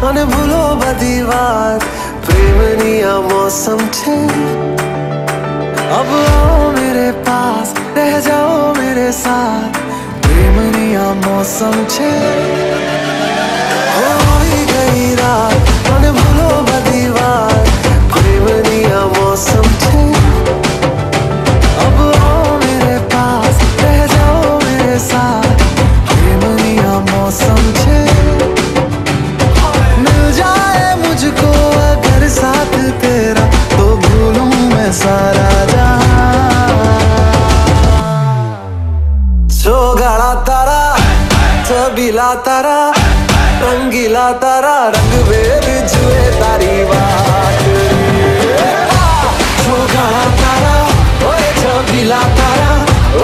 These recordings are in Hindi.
અને ભૂલો બધી વાત પ્રેમની આ મોસમ છે અબ આઓ મેરે પાસ રહ જાઓ મેરે સાથ પ્રેમની આ મોસમ છે હોઈ ગઈ રાત અને ભૂલો બધી વાત પ્રેમની આ મોસમ છે અબ આઓ મેરે પાસ રહ જાઓ મેરે સાથ પ્રેમની આ મોસમ છે रंगीला तारा, रंग बेर जुए तारी सोगाड़ा तारा, ओए छबीला तारा,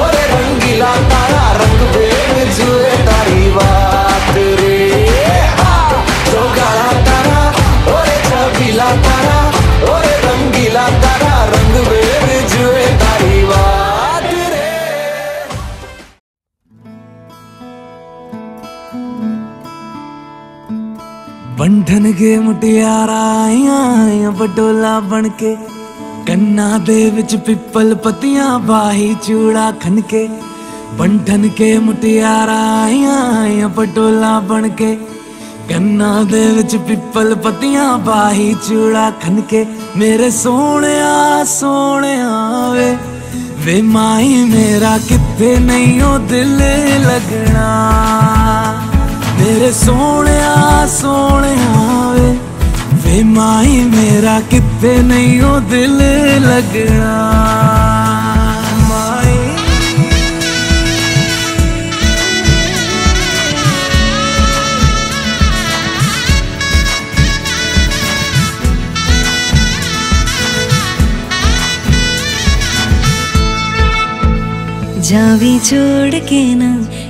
ओए रंगीला तारा, रंग वेर जुए ਬੰਧਨ ਕੇ ਮੁਟਿਆਰਾ ਆਈਆਂ ਆਈਆਂ ਬਣ ਕੇ ਕੰਨਾਂ ਦੇ ਵਿੱਚ ਪਿੱਪਲ ਪਤੀਆਂ ਬਾਹੀ ਚੂੜਾ ਖਨ ਕੇ ਬੰਧਨ ਕੇ ਮੁਟਿਆਰਾ ਆਈਆਂ ਆਈਆਂ ਬਣ ਕੇ ਕੰਨਾਂ ਦੇ ਵਿੱਚ ਪਿੱਪਲ ਪਤੀਆਂ ਬਾਹੀ ਚੂੜਾ ਖਨ ਕੇ ਮੇਰੇ ਸੋਹਣਿਆ ਸੋਹਣਿਆ ਵੇ ਵੇ ਮਾਈ, ਮੇਰਾ ਕਿੱਥੇ ਨਹੀਂ ਉਹ ਦਿਲ ਲੱਗਣਾ। मेरे सोने सोने वे। वे माई, मेरा कितने नहीं हो दिल लगना। जावी छोड़ के ना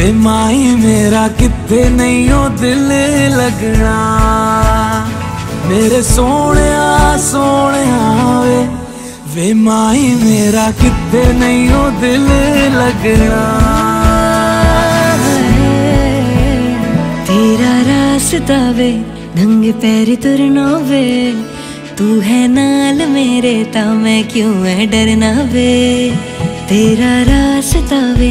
ਵੇ ਵੇ ਮਾਈ ਮੇਰਾ ਕਿੱਥੇ ਨਹੀਂ ਉਹ ਦਿਲ ਲੱਗਣਾ ਮੇਰੇ ਸੋਹਣਿਆ ਸੋਹਣਿਆ ਵੇ ਵੇ ਮਾਈ ਮੇਰਾ ਕਿੱਥੇ ਨਹੀਂ ਉਹ ਦਿਲ ਲੱਗਣਾ तेरा रास्ता वे नंगे पैरी तुरना वे तू है नाल मेरे ता मैं क्यों है डरना वे तेरा रास्ता वे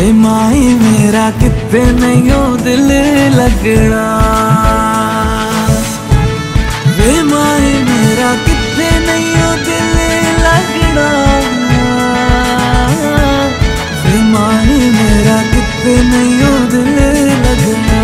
हे माई, मेरा कितने नहीं दिल लगना। वे माई, मेरा कितने नहीं दिल लगना। वे माई, मेरा कितने नहीं दिल लगना।